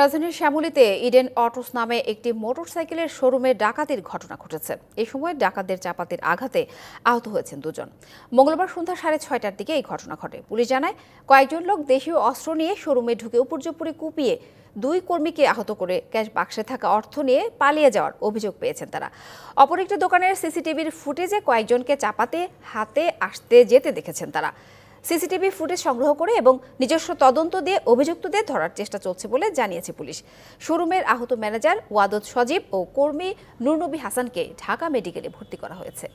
রাজধানীর শ্যামলীতে Eden autos নামে একটি মোটরসাইকেলের শোরুমে ডাকাতির ঘটনা ঘটেছে। এই সময় ডাকাতদের চাপাতির আঘাতে আহত হয়েছেন দুজন। মঙ্গলবার সন্ধ্যা সাড়ে ছয়টার দিকে এই ঘটনা ঘটে। পুলিশ জানায়, কয়েকজন লোক দেশীয় অস্ত্র নিয়ে শোরুমে ঢুকে উপর্যপুরে কুপিয়ে দুই কর্মীকে আহত করে ক্যাশ বাক্সে থাকা অর্থ নিয়ে পালিয়ে যাওয়ার অভিযোগ পেয়েছেন তারা। অপর একটি দোকানের সিসিটিভির ফুটেজে কয়েকজনকে চাপাতে, হাতে আসতে, যেতে দেখেছেন তারা। সিসিটিভি ফুটেজ সংগ্রহ করে এবং নিজস্ব তদন্ত দিয়ে অভিযুক্তদের ধরার চেষ্টা চলছে বলে জানিয়েছে পুলিশ। শোরুমের আহত ম্যানেজার ওয়াদত সজীব ও কর্মী নুরনবী হাসানকে ঢাকা মেডিকেলে ভর্তি করা হয়েছে।